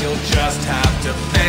you'll just have to